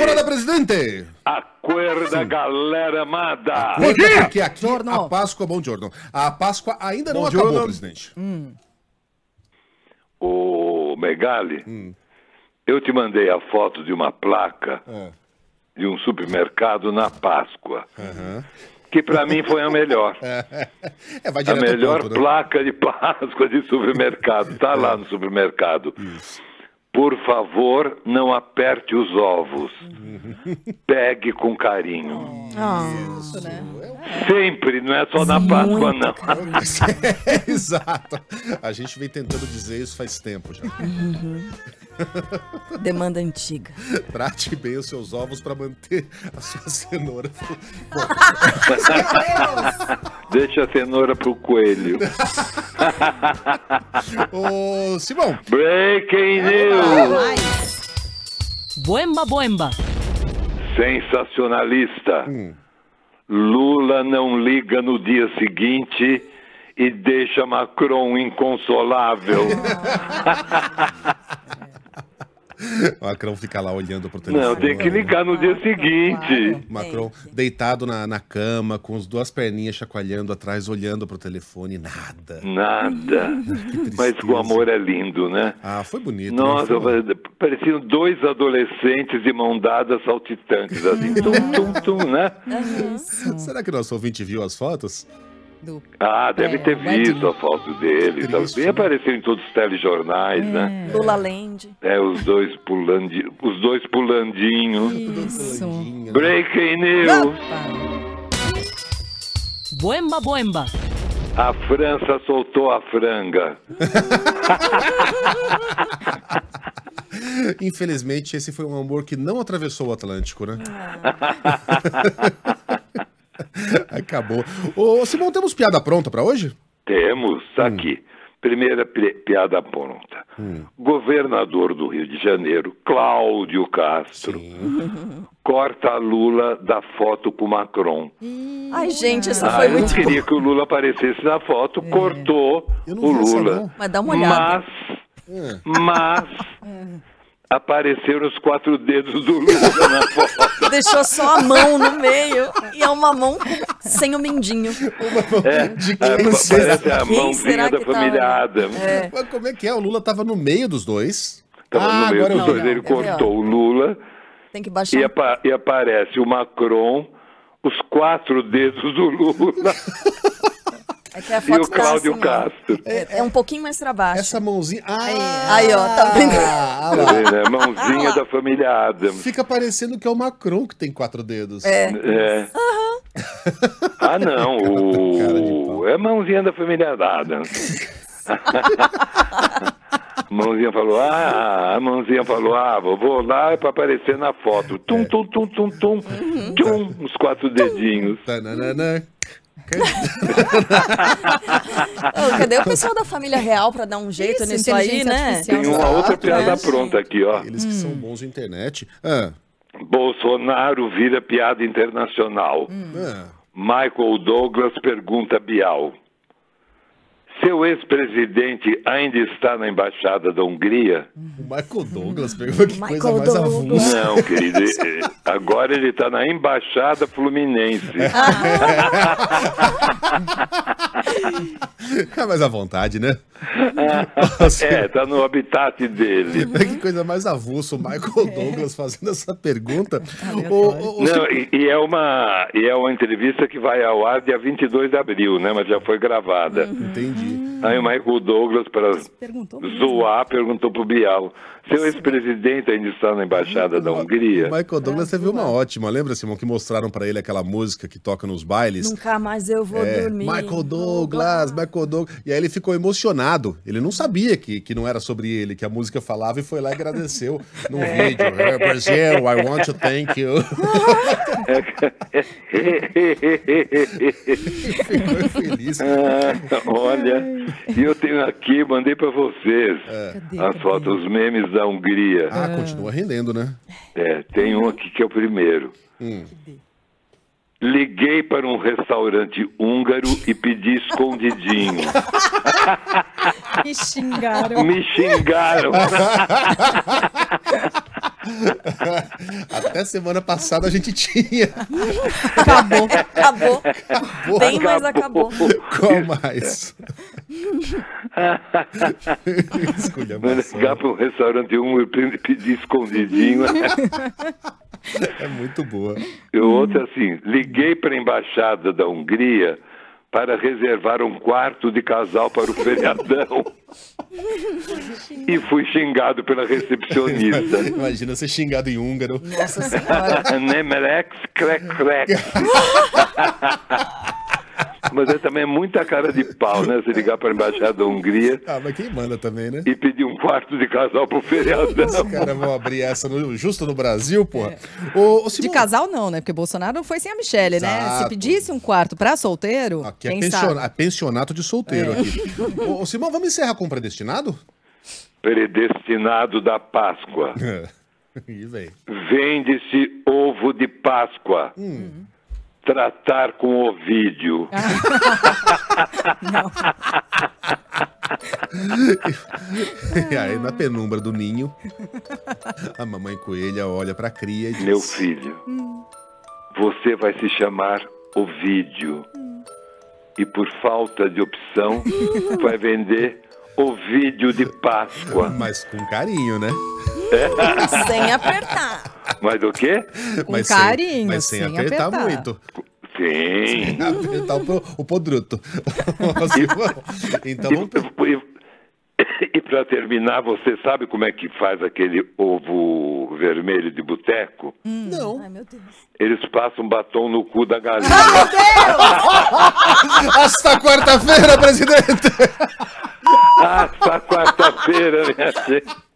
Alvorada, presidente! Acorda, galera amada! Porque aqui Giorno. a Páscoa, bom giorno. A Páscoa ainda não Bom acabou, giorno. presidente. Ô, Megali, Hum. eu te mandei a foto de uma placa É. de um supermercado na Páscoa, Aham. que pra mim foi a melhor. É, vai A melhor ponto, né? placa de Páscoa de supermercado. Tá lá no supermercado. Por favor, não aperte os ovos. Pegue com carinho. Isso, né? Sempre, não é só na Páscoa, não. Exato. A gente vem tentando dizer isso faz tempo já. Demanda antiga. Trate bem os seus ovos para manter a sua cenoura. Deixa a cenoura pro coelho. Ô, Simão, Breaking news! Boemba, boemba. Sensacionalista. Lula não liga no dia seguinte e deixa Macron inconsolável. o Macron fica lá olhando pro telefone. Não, tem que ligar no dia seguinte. Macron deitado na, na cama, com as duas perninhas chacoalhando atrás, olhando pro telefone, nada. Nada. Mas o amor é lindo, né? Ah, foi bonito. né? Nossa, Foi- pareciam dois adolescentes de mão dadas saltitantes, assim, tum, tum, tum, né? Será que nosso ouvinte viu as fotos? Do... Ah, deve É, ter visto a foto dele. Triste, Talvez né? apareceu em todos os telejornais, né? Lula Land. É, os dois pulando, os dois pulandinhos. Isso. Né? Breaking news. Boemba, boemba. A França soltou a franga. Infelizmente, esse foi um amor que não atravessou o Atlântico, né? Acabou. Ô, Simão, temos piada pronta pra hoje? Temos aqui. Primeira pi- piada pronta. Governador do Rio de Janeiro, Cláudio Castro, corta a Lula da foto com Macron. Ai, gente, essa Ah, foi eu muito boa. queria que o Lula aparecesse na foto, cortou Eu não o essa, Lula. não. Mas dá uma olhada. É. Mas, mas apareceram os quatro dedos do Lula na foto. Deixou só a mão no meio. E é uma mão sem o mindinho. É, De é, quem pa- será? parece a Quem mãozinha será da que família tava? Adams. É. Mas como é que é? O Lula tava no meio dos dois. Tava ah, no meio agora eu dos dois, ele cortou o Lula Tem que baixar. e, apa- e aparece o Macron, os quatro dedos do Lula É que a e o tá Cláudio assim. Castro. É, é um pouquinho mais pra baixo. Essa mãozinha. Ah, Aí, ó, tá vendo? Ah, Tá lá. vendo, né? Mãozinha da família Adams. Fica parecendo que é o Macron que tem quatro dedos. É. É. Ah, não. O... É mãozinha da família Adams. mãozinha falou, ah, a mãozinha falou, ah, vou lá para aparecer na foto. Tum, tum, tum, tum, tum, tum, os quatro dedinhos. Tananana. Ô, cadê o pessoal da família real pra dar um jeito Isso, nisso aí, né? Tem uma outra Exato, piada né? pronta aqui, ó. Eles que são bons de internet. Ah, Bolsonaro vira piada internacional. ah. Michael Douglas pergunta a Bial. Seu ex-presidente ainda está na embaixada da Hungria? O Michael Douglas pegou que coisa Michael mais Douglas. avulsa. Não, querido. eh, Agora ele está na embaixada fluminense. É mais à vontade, né? É, está no habitat dele. Que coisa mais avulsa o Michael Douglas fazendo essa pergunta. O, o, o- Não, e, e é uma, e é uma entrevista que vai ao ar dia 22 de abril, né? Mas já foi gravada. Entendi. Aí o Michael Douglas, para Perguntou. zoar, perguntou pro Bial: seu ex-presidente ainda está na embaixada da Hungria? O Michael Douglas teve uma ótima. Lembra, Simão, que mostraram pra ele aquela música que toca nos bailes? Nunca mais eu vou É, dormir. Michael Douglas, Michael Douglas. E aí ele ficou emocionado. Ele não sabia que, que não era sobre ele, que a música falava e foi lá e agradeceu num vídeo. "Eh, Brasil, I want to thank you. Ficou feliz. Ah, Olha, e eu tenho aqui, mandei para vocês Cadê? as Cadê? fotos, os memes da Hungria. Ah, continua rendendo, né? É, tem um aqui que é o primeiro. Hum. Liguei para um restaurante húngaro e pedi escondidinho. Me xingaram. Me xingaram. Até semana passada a gente tinha. Acabou. Acabou. Tem, mas acabou. Qual mais? Vai ligar para um restaurante um e pedir escondidinho. É muito boa. E o outro assim, liguei para a embaixada da Hungria para reservar um quarto de casal para o feriadão. e fui xingado pela recepcionista. Imagina ser xingado em húngaro. Nossa senhora. Nemelex crec crec. Mas é também muita cara de pau, né? Se ligar para a embaixada da Hungria Ah, mas quem manda também, né? e pedir um quarto de casal pro feriadão. Os caras vão abrir essa no- justo no Brasil, porra. Ô, ô, De Simão, casal não, né? Porque Bolsonaro foi sem a Michelle, né? Exato. Se pedisse um quarto pra solteiro, Aqui é, quem pensiona- sabe? é pensionato de solteiro aqui. Ô, ô, Simão, vamos encerrar com o predestinado? Predestinado da Páscoa. Vende-se ovo de Páscoa. Tratar com Ovídio. E aí, na penumbra do ninho, a mamãe coelha olha pra cria e diz: Meu filho, você vai se chamar Ovídio. E por falta de opção, vai vender Ovídio de Páscoa. Mas com carinho, né? Sem apertar. Mas o quê? Com mas carinho, sem, mas sem, sem apertar, apertar. muito. Sim. Apertar o, o podruto. Então vamos. E, para terminar, você sabe como é que faz aquele ovo vermelho de boteco? Não. Ai, meu Deus. Eles passam batom no cu da galinha. Hasta quarta-feira, presidente! Hasta quarta-feira, minha gente.